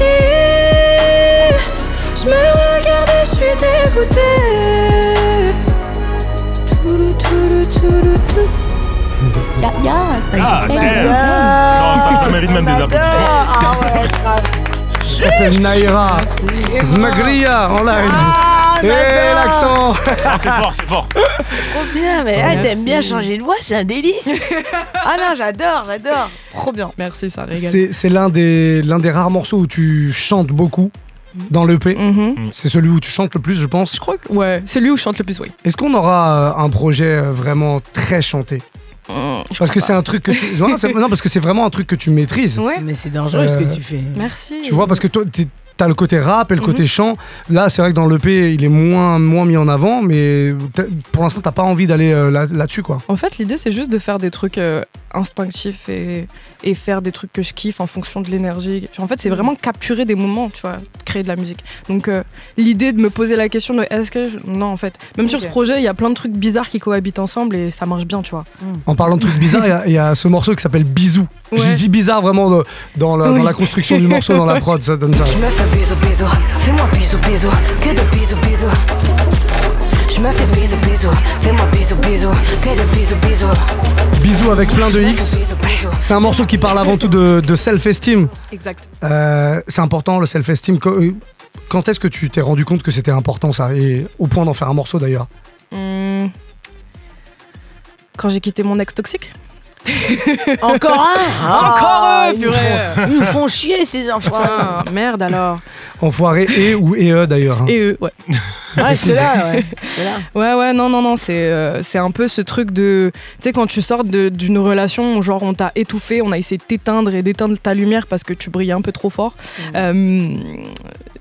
Speaker 5: Je me regarde et je suis dégoûtée.
Speaker 4: Ah, damn. Non, ça, ça mérite même des applaudissements.
Speaker 3: Ah ouais, grave.
Speaker 1: Elle s'appelle Naïra. Zmagria en live.
Speaker 3: Ah,
Speaker 1: Et l'accent
Speaker 4: Ah, c'est fort, c'est fort.
Speaker 3: Trop bien, mais ah, t'aimes bien changer de voix, c'est un délice. ah non, j'adore, j'adore. Trop bien.
Speaker 2: Merci, ça régale.
Speaker 1: C'est c'est l'un des, l'un des rares morceaux où tu chantes beaucoup. dans l'EP.
Speaker 2: Mhm.
Speaker 1: C'est celui où tu chantes le plus, je pense.
Speaker 2: Je crois que ouais, c'est lui où je chante le plus, oui.
Speaker 1: Est-ce qu'on aura un projet vraiment très chanté? Parce que c'est un truc que tu. Non, non, parce que c'est vraiment un truc que tu maîtrises.
Speaker 2: Ouais.
Speaker 3: Mais c'est dangereux ce
Speaker 1: Euh,
Speaker 3: que tu fais.
Speaker 2: Merci.
Speaker 1: Tu vois, parce que toi, t'es- t'as le côté rap et le
Speaker 2: Mhm.
Speaker 1: côté chant. Là, c'est vrai que dans l'EP, il est moins, moins mis en avant, mais pour l'instant, t'as pas envie d'aller euh, là- là-dessus, quoi.
Speaker 2: En fait, l'idée, c'est juste de faire des trucs euh, instinctifs et, et faire des trucs que je kiffe en fonction de l'énergie. En fait, c'est vraiment capturer des moments, tu vois, créer de la musique. Donc, euh, l'idée de me poser la question de est-ce que. je- Non, en fait. Même sur ce projet, il y a plein de trucs bizarres qui cohabitent ensemble et ça marche bien, tu vois.
Speaker 1: En parlant de trucs bizarres, il y a- il y, a ce morceau qui s'appelle Bisous.
Speaker 2: Ouais.
Speaker 1: J'ai dit bizarre vraiment de- dans, la,
Speaker 2: Oui.
Speaker 1: dans la construction du morceau, dans la prod, ça donne ça.
Speaker 5: Fais bisous bisous, fais-moi bisous bisous, que de bisous bisous. Je me fais bisous bisous, fais-moi bisous bisous, que de bisous bisous.
Speaker 1: Bisous avec plein de X. C'est un morceau qui parle avant tout de, de self-esteem.
Speaker 2: Exact.
Speaker 1: Euh, c'est important le self-esteem. Euh, Quand est-ce que tu t'es rendu compte que c'était important ça Et au point d'en faire un morceau d'ailleurs?
Speaker 2: Hum, Quand j'ai quitté mon ex toxique?
Speaker 3: Encore un Ah,
Speaker 2: Encore eux,
Speaker 3: ils nous
Speaker 2: purée.
Speaker 3: font- Ils nous font chier ces enfants.
Speaker 2: Ah, merde alors.
Speaker 1: Enfoiré et ou et eux d'ailleurs. hein.
Speaker 2: Et eux, ouais.
Speaker 3: Ouais, c'est là, ouais. C'est là.
Speaker 2: Ouais, ouais, non, non, non, c'est euh, c'est un peu ce truc de. Tu sais, quand tu sors de- d'une relation, genre on t'a étouffé, on a essayé de t'éteindre et d'éteindre ta lumière parce que tu brillais un peu trop fort. Euh,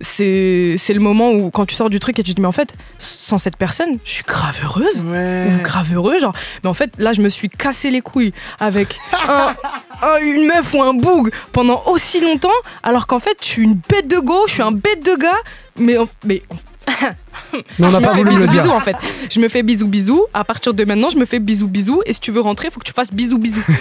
Speaker 2: c'est c'est le moment où, quand tu sors du truc et tu te dis, mais en fait, sans cette personne, je suis grave heureuse.
Speaker 3: Ouais.
Speaker 2: Ou grave heureux, genre. Mais en fait, là, je me suis cassé les couilles avec un- un- une meuf ou un boug pendant aussi longtemps, alors qu'en fait, je suis une bête de go, je suis un bête de gars, mais, mais
Speaker 1: On n'a
Speaker 2: je me
Speaker 1: pas
Speaker 2: fais
Speaker 1: voulu me
Speaker 2: bisous,
Speaker 1: le dire.
Speaker 2: bisous, en fait. Je me fais bisous bisous. À partir de maintenant, je me fais bisous bisous. Et si tu veux rentrer, il faut que tu fasses bisous bisous.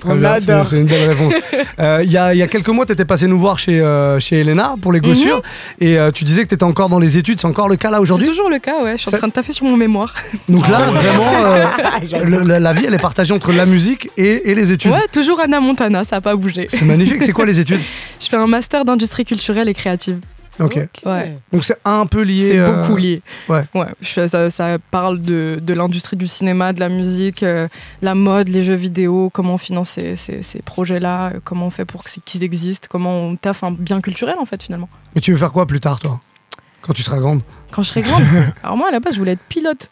Speaker 1: Très bien, c'est-
Speaker 3: adore.
Speaker 1: C'est une belle réponse. Euh, Il y, a, il y a quelques mois, tu étais passé nous voir chez, euh, chez Elena pour les gossures. Et euh, tu disais que tu étais encore dans les études. C'est encore le cas là
Speaker 2: C'est
Speaker 1: aujourd'hui
Speaker 2: toujours le cas, ouais. Je suis
Speaker 1: Ça-
Speaker 2: en train de taffer sur mon mémoire.
Speaker 1: Donc là, vraiment, euh, le- la, la vie, elle est partagée entre la musique et, et les études.
Speaker 2: Ouais, toujours Anna Montana, ça a pas bougé.
Speaker 1: C'est magnifique. C'est quoi les études?
Speaker 2: Je fais un master d'industrie culturelle et créative.
Speaker 1: Ok.
Speaker 2: Ouais.
Speaker 1: Donc c'est un peu lié.
Speaker 2: C'est
Speaker 1: euh,
Speaker 2: beaucoup lié.
Speaker 1: ouais.
Speaker 2: je fais- ça, ça parle de, de l'industrie du cinéma, de la musique, euh, la mode, les jeux vidéo, comment on finance ces, ces- ces projets-là, euh, comment on fait pour qu'ils existent, comment on taffe un bien culturel en fait finalement.
Speaker 1: Mais tu veux faire quoi plus tard, toi? Quand tu seras grande
Speaker 2: Quand je serai grande, alors moi à la base je voulais être pilote.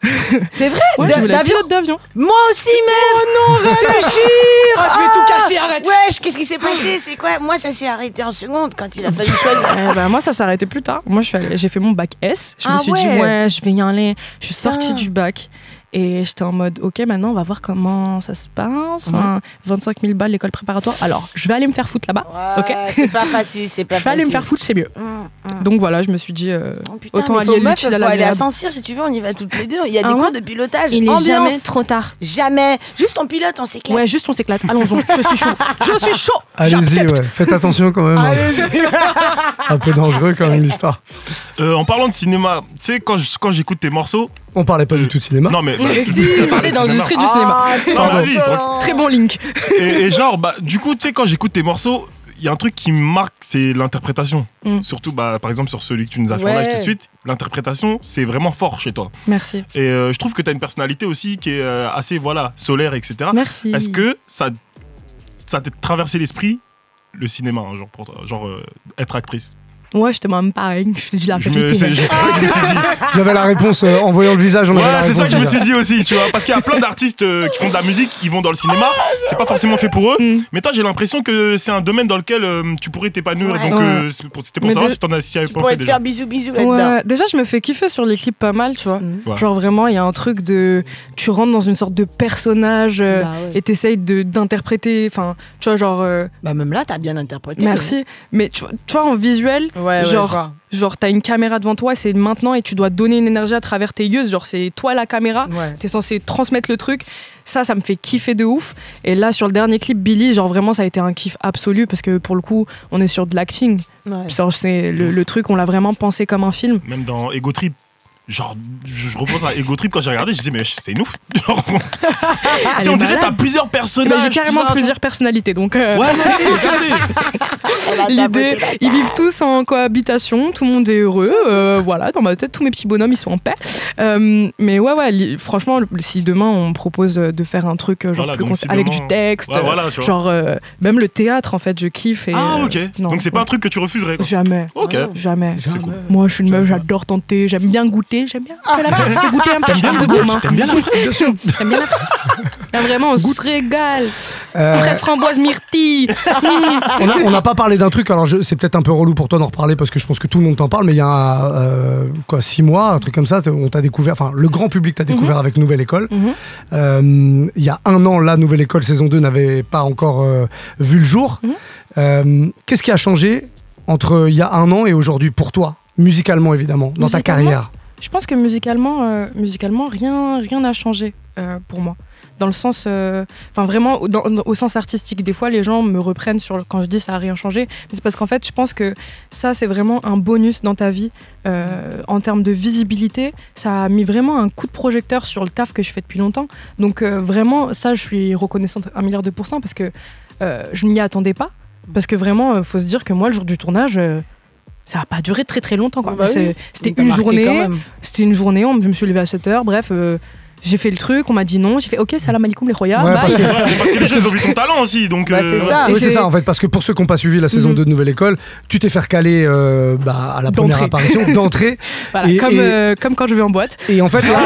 Speaker 3: C'est vrai
Speaker 2: Ouais,
Speaker 3: D-
Speaker 2: je voulais être
Speaker 3: D'avion
Speaker 2: pilote d'avion.
Speaker 3: Moi aussi, meuf Oh non, je te jure
Speaker 2: Oh, je vais tout casser, arrête
Speaker 3: Wesh, qu'est-ce qui s'est passé C'est quoi Moi, ça s'est arrêté en seconde quand il a fallu choisir.
Speaker 2: Eh ben, moi, ça s'est arrêté plus tard. Moi, j'ai fait mon bac S. Je me
Speaker 3: Ah
Speaker 2: suis dit,
Speaker 3: ouais.
Speaker 2: je vais y aller. Je suis sortie du bac. Et j'étais en mode, ok, maintenant, on va voir comment ça se passe.
Speaker 3: Mhm.
Speaker 2: hein. 25 000 balles, l'école préparatoire. Alors, je vais aller me faire foutre là-bas.
Speaker 3: Ouais,
Speaker 2: Ok.
Speaker 3: C'est pas facile, c'est pas
Speaker 2: Je vais aller me
Speaker 3: facile.
Speaker 2: faire foutre, c'est mieux.
Speaker 3: Hum, hum.
Speaker 2: Donc voilà, je me suis dit, euh,
Speaker 3: Oh, putain,
Speaker 2: autant
Speaker 3: faut, meuf,
Speaker 2: l'utile à
Speaker 3: faut aller à. Saint-Cyr si tu veux, on y va toutes les deux. Il y a
Speaker 2: Ah
Speaker 3: des
Speaker 2: ouais
Speaker 3: cours de pilotage.
Speaker 2: il est jamais trop tard.
Speaker 3: Jamais. Juste en pilote, on s'éclate.
Speaker 2: Ouais, juste on s'éclate. Allons-y, je suis chaud. Je suis chaud.
Speaker 1: Allez-y. Faites attention quand même. hein. Un peu dangereux quand même l'histoire.
Speaker 4: Euh, en parlant de cinéma, tu sais, quand j'écoute tes morceaux.
Speaker 1: On parlait pas du tout de cinéma.
Speaker 4: Non, mais. bah,
Speaker 3: Mais si.
Speaker 2: parlé
Speaker 4: de
Speaker 2: dans l'industrie du cinéma.
Speaker 3: Ah,
Speaker 4: Non.
Speaker 2: Très bon link.
Speaker 4: Et, et genre, bah, du coup, tu sais, quand j'écoute tes morceaux, il y a un truc qui me marque, c'est l'interprétation.
Speaker 2: Mm.
Speaker 4: Surtout, bah, par exemple, sur celui que tu nous as fait en live tout de suite, l'interprétation, c'est vraiment fort chez toi.
Speaker 2: Merci.
Speaker 4: Et euh, je trouve que tu as une personnalité aussi qui est euh, assez, voilà, solaire, etc.
Speaker 2: Merci.
Speaker 4: Est-ce que ça, ça t'a traversé l'esprit, le cinéma, hein, genre, pour toi, genre euh, être actrice?
Speaker 2: Ouais, je te même pareil. Je te dis la vérité.
Speaker 4: C'est c'est ça que je me suis dit.
Speaker 1: J'avais la réponse euh, en voyant le visage. On avait la
Speaker 4: Ouais, c'est
Speaker 1: réponse
Speaker 4: ça que je me suis dit aussi, tu vois. Parce qu'il y a plein d'artistes euh, qui font de la musique, ils vont dans le cinéma, c'est pas forcément fait pour eux.
Speaker 2: Mm.
Speaker 4: Mais toi, j'ai l'impression que c'est un domaine dans lequel euh, tu pourrais t'épanouir.
Speaker 3: Ouais.
Speaker 4: Donc,
Speaker 2: Ouais.
Speaker 4: euh, c'est pour- c'était pour
Speaker 2: Mais
Speaker 4: savoir
Speaker 2: de-
Speaker 4: si t'en as si avais
Speaker 3: Tu
Speaker 4: pensé déjà.
Speaker 3: faire bisous bisous là-dedans.
Speaker 2: Ouais, déjà je me fais kiffer sur les clips pas mal, tu vois.
Speaker 4: Ouais.
Speaker 2: Genre vraiment, il y a un truc de. Tu rentres dans une sorte de personnage euh,
Speaker 3: Bah ouais.
Speaker 2: et t'essayes de- d'interpréter. Enfin, tu vois, genre. euh,
Speaker 3: Bah même là, t'as bien interprété.
Speaker 2: merci. Mais tu vois, tu vois, en visuel,
Speaker 3: Ouais,
Speaker 2: Genre,
Speaker 3: ouais,
Speaker 2: genre t'as une caméra devant toi, c'est maintenant et tu dois donner une énergie à travers tes yeux. Genre, c'est toi la caméra.
Speaker 3: Ouais.
Speaker 2: T'es censé transmettre le truc. Ça, ça me fait kiffer de ouf. Et là, sur le dernier clip, Billy, genre vraiment, ça a été un kiff absolu parce que pour le coup, on est sur de l'acting.
Speaker 3: Ouais.
Speaker 2: Genre, c'est le, le truc, on l'a vraiment pensé comme un film.
Speaker 4: Même dans Ego Trip. Genre, je, repense à Ego Trip quand j'ai regardé, je dis, mais c'est nous. Genre, on dirait que t'as plusieurs
Speaker 2: Eh ben,
Speaker 4: personnages.
Speaker 2: j'ai carrément plusieurs personnalités, donc. euh,
Speaker 4: Ouais.
Speaker 3: Elle
Speaker 2: L'idée, ils vivent tous en cohabitation, tout le monde est heureux. euh, voilà, dans ma tête, tous mes petits bonhommes, ils sont en paix. Euh, mais ouais, ouais, li- franchement, si demain on me propose de faire un truc euh, genre
Speaker 4: Voilà,
Speaker 2: plus
Speaker 4: donc
Speaker 2: cons-
Speaker 4: si
Speaker 2: avec
Speaker 4: demain-
Speaker 2: du texte,
Speaker 4: Ouais, voilà,
Speaker 2: genre euh, même le théâtre, en fait, je kiffe. Et,
Speaker 4: Ah,
Speaker 2: euh,
Speaker 4: ok.
Speaker 2: non,
Speaker 4: Donc c'est pas un truc que tu refuserais. quoi.
Speaker 2: Jamais.
Speaker 4: Ok.
Speaker 2: Jamais.
Speaker 4: Cool.
Speaker 2: Moi, je suis une meuf, j'adore tenter, j'aime bien goûter, j'aime bien peu la fraise, un peu, je suis un peu gourmand.
Speaker 4: T'aimes bien la fraise
Speaker 2: Bien sûr. T'aimes bien la fraise Là, Vraiment, on se régale.
Speaker 1: Euh,
Speaker 2: Fraise framboise myrtille.
Speaker 1: on n'a pas parlé d'un truc, alors c'est peut-être un peu relou pour toi d'en reparler parce que je pense que tout le monde t'en parle, mais il y a euh, quoi, six mois, un truc comme ça, on t'a découvert, enfin le grand public t'a découvert avec Nouvelle École.
Speaker 2: Mhm.
Speaker 1: Euh, Il y a un an, la Nouvelle École saison 2 n'avait pas encore vu le jour.
Speaker 2: Mhm.
Speaker 1: Qu'est-ce qui a changé entre il y a un an et aujourd'hui pour toi, musicalement évidemment, dans ta carrière?
Speaker 2: Je pense que musicalement, euh, musicalement rien rien n'a changé euh, pour moi. Dans le sens, euh, enfin vraiment au, sens artistique. Des fois, les gens me reprennent sur quand je dis ça a rien changé. C'est parce qu'en fait, je pense que ça, c'est vraiment un bonus dans ta vie en termes de visibilité. Ça a mis vraiment un coup de projecteur sur le taf que je fais depuis longtemps. Donc vraiment, ça, je suis reconnaissante un milliard de pourcents parce que je m'y attendais pas. Parce que vraiment, faut se dire que moi, le jour du tournage. Ça n'a pas duré très très longtemps. quoi.
Speaker 3: Bah oui.
Speaker 2: C'était une journée. C'était une journée, on, je me suis levée à 7h, bref, euh, j'ai fait le truc, on m'a dit non, j'ai fait ok, salam alaikum les royales,
Speaker 1: Ouais, parce que-
Speaker 4: Parce que les gens ils ont vu ton talent aussi. Donc,
Speaker 3: Bah,
Speaker 4: euh,
Speaker 3: c'est ça.
Speaker 1: Oui, c'est ça en fait, parce que pour ceux qui n'ont pas suivi la saison
Speaker 2: Mhm.
Speaker 1: 2 de Nouvelle École, tu t'es fait recaler euh, bah, à la première apparition, d'entrée.
Speaker 2: Voilà,
Speaker 1: Et-
Speaker 2: comme,
Speaker 1: et-
Speaker 2: euh, comme quand je vais en boîte.
Speaker 1: Et en fait, là,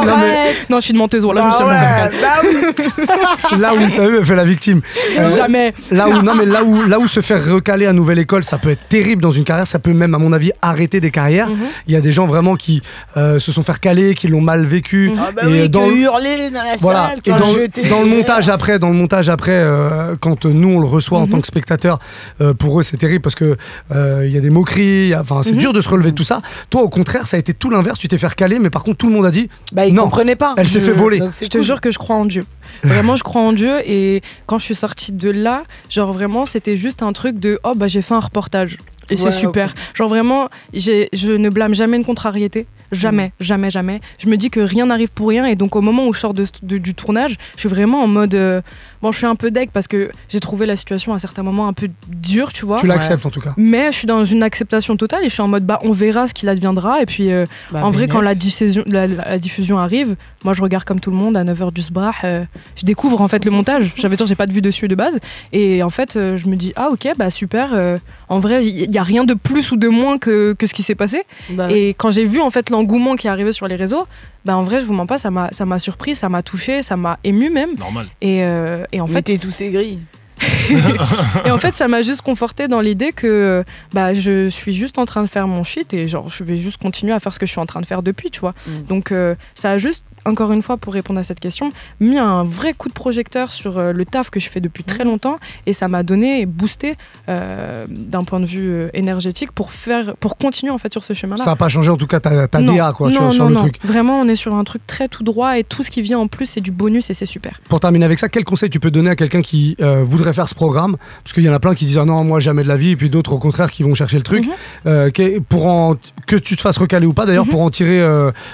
Speaker 3: Oh,
Speaker 1: non, mais
Speaker 2: Non, je suis de Montezo, là, je me
Speaker 3: Bah
Speaker 2: suis
Speaker 3: ouais, bah
Speaker 1: là où t'as eu, elle fait la victime. Euh,
Speaker 2: Jamais.
Speaker 1: Là où, non, mais là où, là où se faire recaler à Nouvelle École, ça peut être terrible dans une carrière, ça peut même, à mon avis, arrêter des carrières.
Speaker 2: Mhm.
Speaker 1: Il y a des gens vraiment qui euh, se sont fait recaler, qui l'ont mal vécu.
Speaker 3: Ah bah
Speaker 1: Et dans
Speaker 3: que
Speaker 1: le-
Speaker 3: hurler dans la
Speaker 1: Voilà.
Speaker 3: salle,
Speaker 1: Et
Speaker 3: quand
Speaker 1: dans, le montage après, dans le montage après, euh, quand euh, nous on le reçoit en
Speaker 2: Mhm.
Speaker 1: tant que spectateur, euh, pour eux c'est terrible parce que euh, il y a des moqueries. Enfin, c'est
Speaker 2: Mhm.
Speaker 1: dur de se relever de tout ça. Toi, au contraire, ça a été tout l'inverse. Tu t'es fait recaler, mais par contre, tout le monde a dit
Speaker 3: Bah, ils
Speaker 1: Non.
Speaker 3: comprenaient pas.
Speaker 1: Elle s'est fait voler.
Speaker 3: Donc,
Speaker 2: Je te jure que je crois en Dieu. Vraiment, je crois en Dieu. Et quand je suis sortie de là, genre vraiment, c'était juste un truc de oh, bah j'ai fait un reportage. Et
Speaker 3: Ouais,
Speaker 2: c'est super. Genre vraiment, je ne blâme jamais une contrariété. Jamais,
Speaker 3: Mm.
Speaker 2: jamais, jamais. Je me dis que rien n'arrive pour rien. Et donc, au moment où je sors de, de- du tournage, je suis vraiment en mode. euh, bon, je suis un peu deg parce que j'ai trouvé la situation à certains moments un peu dure, tu vois.
Speaker 1: Tu l'acceptes en tout cas.
Speaker 2: Mais je suis dans une acceptation totale et je suis en mode bah on verra ce qu'il adviendra. Et puis euh,
Speaker 3: Bah,
Speaker 2: en vrai quand la diffusion, la, la- la diffusion arrive moi je regarde comme tout le monde à 9h du sbrah euh, je découvre en fait le montage. J'avais dire j'ai pas de vue dessus de base. Et en fait euh, je me dis ah ok bah super euh, en vrai il y, a rien de plus ou de moins que, que ce qui s'est passé.
Speaker 3: Bah,
Speaker 2: et quand j'ai vu en fait l'engouement qui est arrivé sur les réseaux bah en vrai je vous mens pas ça m'a ça m'a surpris ça m'a touché ça m'a ému même
Speaker 4: Normal.
Speaker 2: et, euh, et en fait
Speaker 3: mettez tous ces grilles.
Speaker 2: et en fait, ça m'a juste conforté dans l'idée que bah, je suis juste en train de faire mon shit et genre je vais juste continuer à faire ce que je suis en train de faire depuis, tu vois.
Speaker 3: Mm.
Speaker 2: Donc euh, ça a juste, encore une fois, pour répondre à cette question, mis un vrai coup de projecteur sur euh, le taf que je fais depuis très longtemps et ça m'a donné et boosté euh, d'un point de vue euh, énergétique pour faire, pour continuer en fait sur ce chemin-là.
Speaker 1: Ça n'a pas changé en tout cas ta, ta
Speaker 2: non,
Speaker 1: DA quoi, tu
Speaker 2: non,
Speaker 1: sur
Speaker 2: non,
Speaker 1: le
Speaker 2: non.
Speaker 1: truc.
Speaker 2: Vraiment, on est sur un truc très tout droit et tout ce qui vient en plus, c'est du bonus et c'est super.
Speaker 1: Pour terminer avec ça, quel conseil tu peux donner à quelqu'un qui euh, voudrait faire ce programme? Parce qu'il y en a plein qui disent ah non, moi jamais de la vie, et puis d'autres au contraire qui vont chercher le truc.
Speaker 2: Mhm.
Speaker 1: Euh, que, pour en- que tu te fasses recaler ou pas d'ailleurs,
Speaker 2: Mhm.
Speaker 1: pour en tirer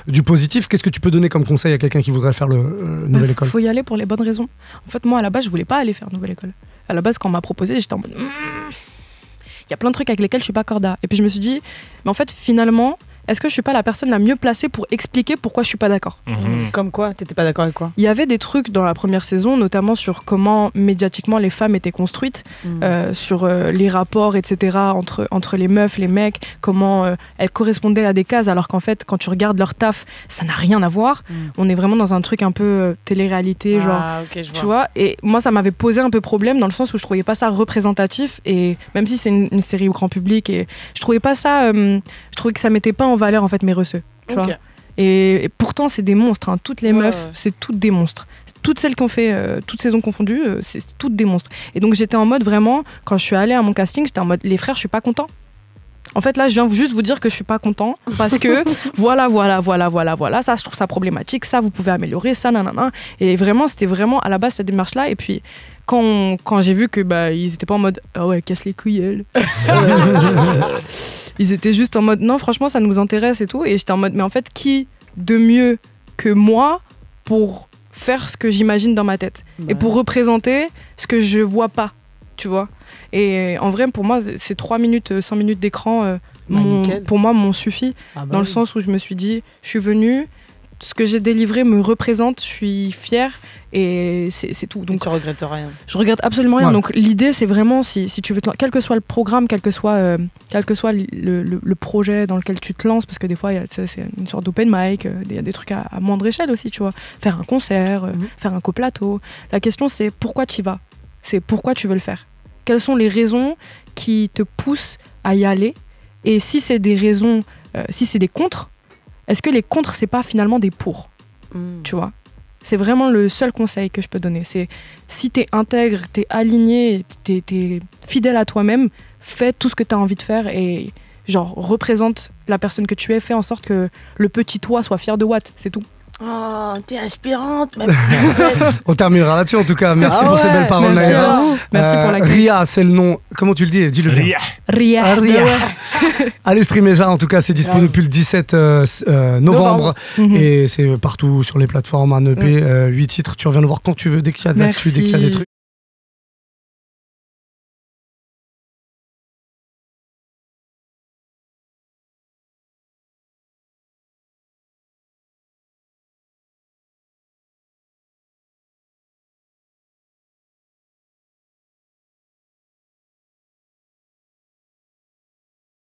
Speaker 1: du positif, qu'est-ce que tu peux donner comme conseil à quelqu'un qui voudrait faire le euh, nouvelle
Speaker 2: Il
Speaker 1: école
Speaker 2: faut y aller pour les bonnes raisons. En fait, moi, à la base, je voulais pas aller faire nouvelle école. À la base, quand on m'a proposé, j'étais en mode. Hmm, Il y a plein de trucs avec lesquels je suis pas corda. Et puis je me suis dit, mais en fait, finalement, est-ce que je suis pas la personne la mieux placée pour expliquer pourquoi je suis pas d'accord
Speaker 4: Mhm.
Speaker 3: Comme quoi T'étais pas d'accord avec quoi
Speaker 2: Il y avait des trucs dans la première saison, notamment sur comment médiatiquement les femmes étaient construites,
Speaker 3: Mm.
Speaker 2: euh, sur euh, les rapports, etc., entre, entre les meufs, les mecs, comment euh, elles correspondaient à des cases, alors qu'en fait, quand tu regardes leur taf, ça n'a rien à voir. On est vraiment dans un truc un peu euh, télé-réalité, genre.
Speaker 3: Ah, ok, je vois.
Speaker 2: Tu vois, et moi ça m'avait posé un peu problème dans le sens où je trouvais pas ça représentatif et même si c'est une, une série au grand public et je trouvais pas ça, euh, je trouvais que ça mettait pas en valeur en fait mes receux. Tu vois. Et, et pourtant c'est des monstres, hein. toutes les
Speaker 3: Ouais,
Speaker 2: meufs
Speaker 3: ouais.
Speaker 2: c'est toutes des monstres. Toutes celles qui ont fait euh, toutes saisons confondues, euh, c'est toutes des monstres. Et donc j'étais en mode vraiment, quand je suis allée à mon casting, j'étais en mode les frères je suis pas content. En fait, là, je viens juste vous dire que je suis pas content parce que voilà, voilà, voilà, voilà, voilà, ça, je trouve ça problématique, ça, vous pouvez améliorer, ça, nanana. Et vraiment, c'était vraiment à la base cette démarche-là. Et puis, quand, quand j'ai vu que bah, ils étaient pas en mode ah ouais, casse les couilles, elle. Euh, ils étaient juste en mode non, franchement, ça nous intéresse et tout. Et j'étais en mode mais en fait, qui de mieux que moi pour faire ce que j'imagine dans ma tête et pour représenter ce que je vois pas tu vois. Et en vrai, pour moi, ces 3 minutes, 5 minutes d'écran, euh,
Speaker 3: Bah,
Speaker 2: pour moi, m'ont suffi.
Speaker 3: Ah bah
Speaker 2: dans le sens où je me suis dit, je suis venue, ce que j'ai délivré me représente, je suis fière et c'est tout.
Speaker 3: Donc
Speaker 2: Donc
Speaker 3: tu regrettes rien.
Speaker 2: je regrette absolument rien.
Speaker 1: Ouais.
Speaker 2: Donc l'idée, c'est vraiment, si, si tu veux, te quel que soit le programme, quel que soit, euh, quel que soit le, le- le projet dans lequel tu te lances, parce que des fois, c'est une sorte d'open mic, euh, il y a des trucs à, à moindre échelle aussi, tu vois. Faire un concert, euh,
Speaker 3: Mhm.
Speaker 2: faire un coplateau. La question, c'est pourquoi tu y vas? C'est pourquoi tu veux le faire? Quelles sont les raisons qui te poussent à y aller? Et si c'est des raisons, euh, si c'est des contres, est-ce que les contres, c'est pas finalement des pour
Speaker 3: Mm.
Speaker 2: tu vois? C'est vraiment le seul conseil que je peux donner. C'est si t'es intègre, t'es aligné, t'es es fidèle à toi-même, fais tout ce que t'as envie de faire et genre représente la personne que tu es, fais en sorte que le petit toi soit fier de Watt, c'est tout.
Speaker 3: Oh, t'es inspirante, ma.
Speaker 1: On terminera là-dessus en tout cas. Merci
Speaker 3: Ah
Speaker 1: pour ces belles paroles,
Speaker 2: merci
Speaker 1: Naïra.
Speaker 2: à vous. Merci pour la
Speaker 1: Ria, c'est le nom. Comment tu le dis? Dis-le bien.
Speaker 4: Ria.
Speaker 2: Ria.
Speaker 1: Ah, Ria. Allez streamer ça, en tout cas, c'est dispo
Speaker 3: Grave.
Speaker 1: depuis le 17 euh, euh, novembre.
Speaker 2: Mhm.
Speaker 1: Et c'est partout sur les plateformes, un EP, 8 titres. Tu reviens nous voir quand tu veux, dès qu'il y a de l'actu, dès qu'il y a des trucs.